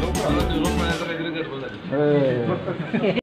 लवकर आला, निरोप मिळाला तर काहीतरी गडबड झाली.